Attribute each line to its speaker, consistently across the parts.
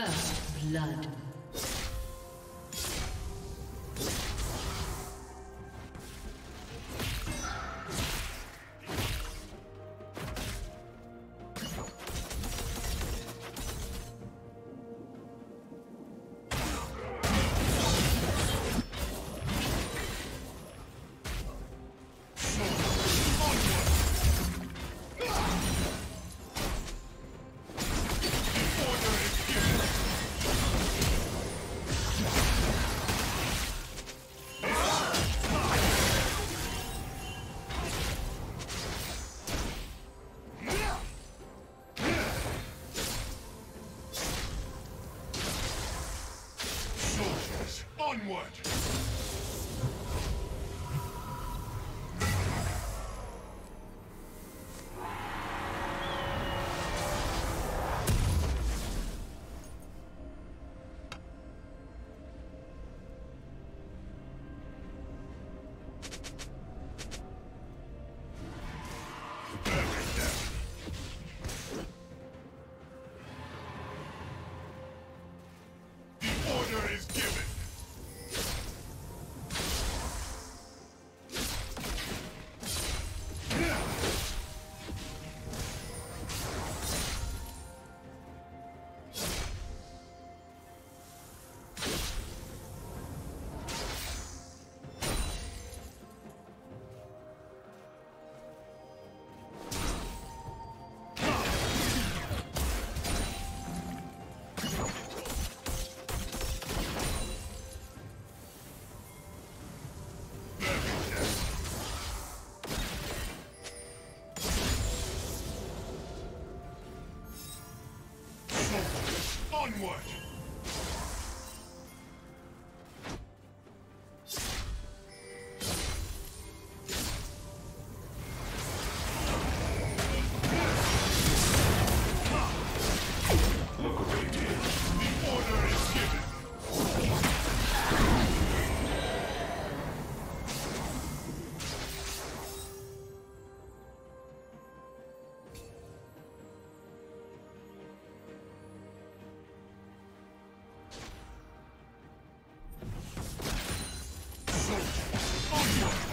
Speaker 1: First blood. Onward! Soldiers, onward!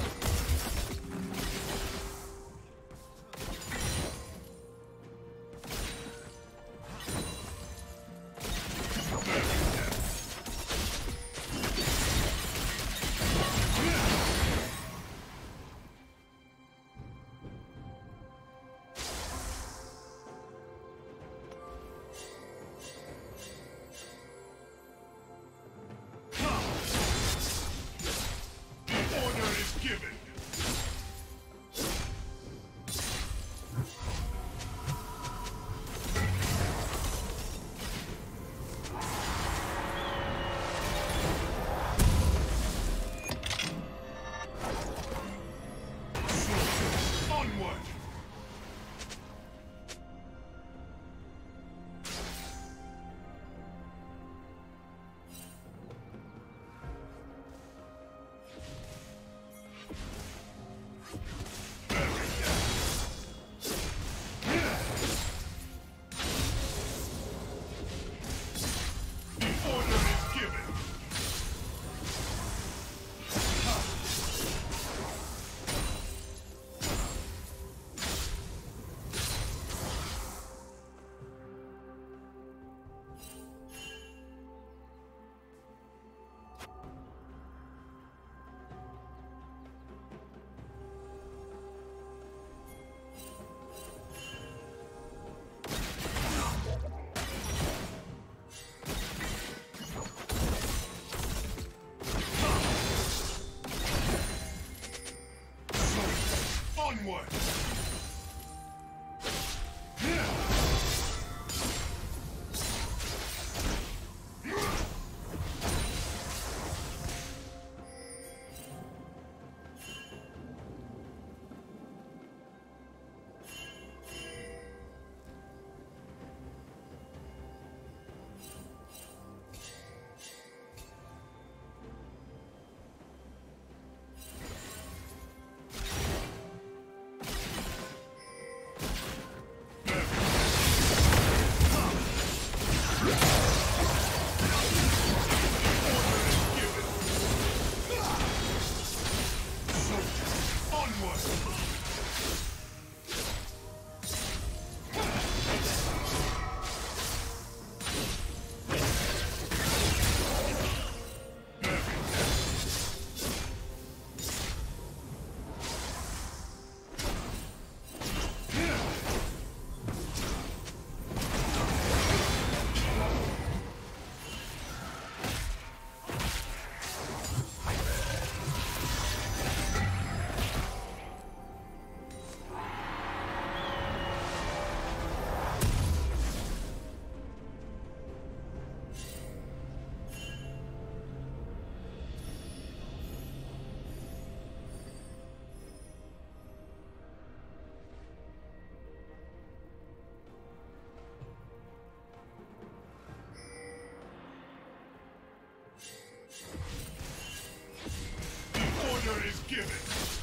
Speaker 1: is given.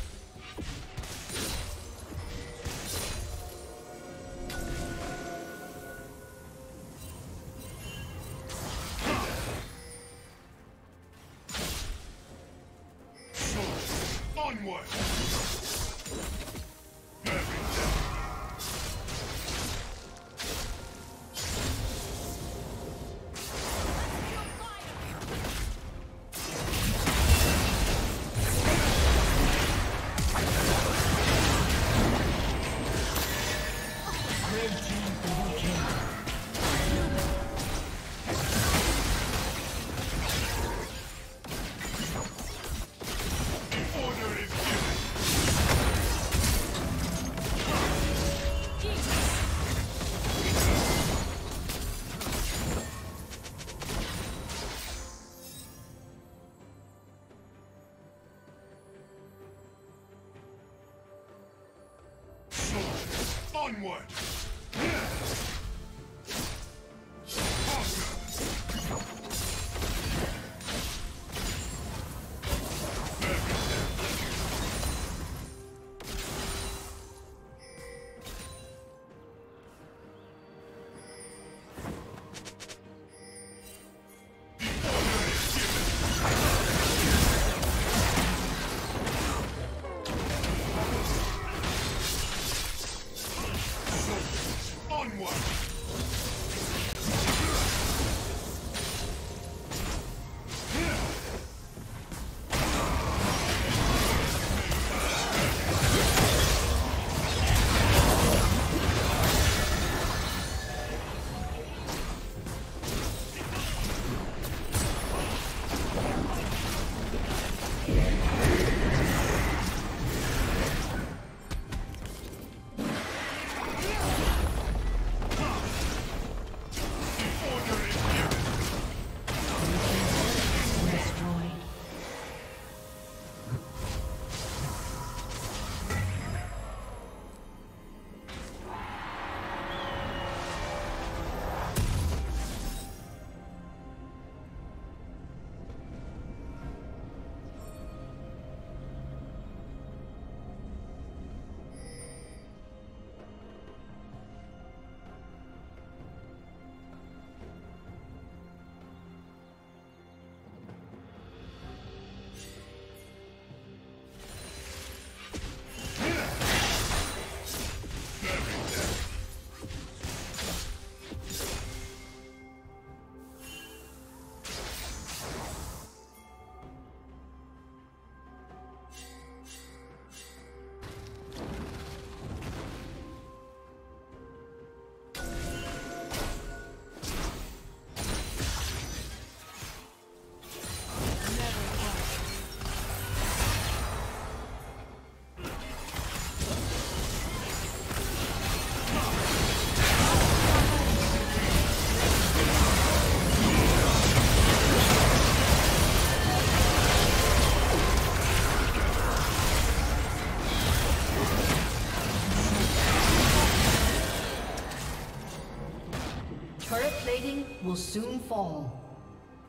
Speaker 1: Will soon fall.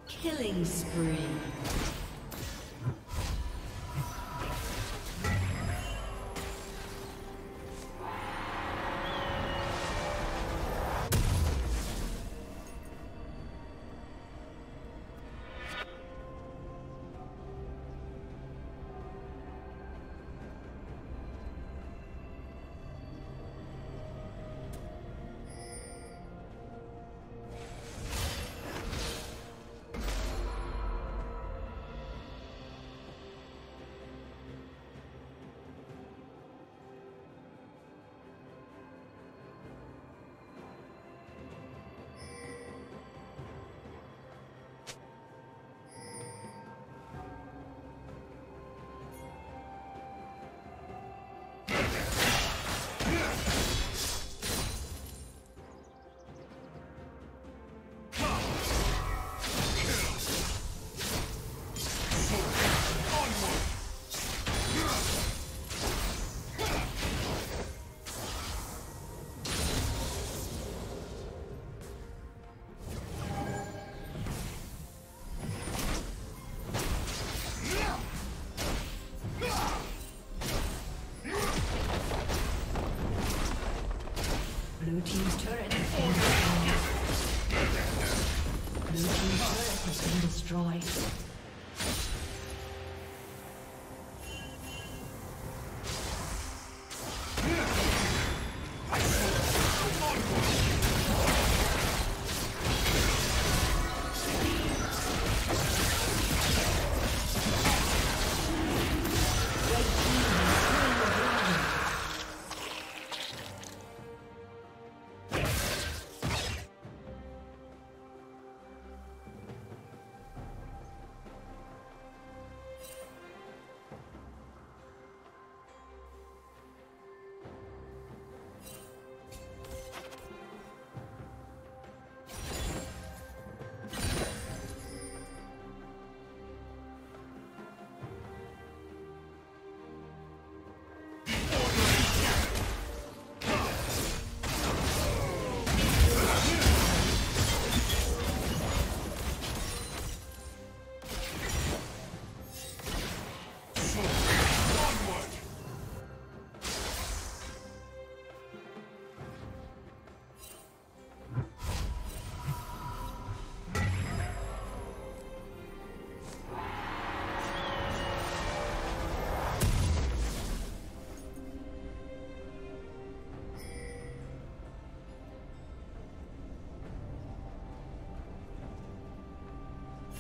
Speaker 1: Killing spree.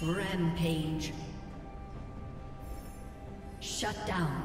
Speaker 1: Rampage. Shut down.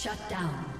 Speaker 1: Shut down.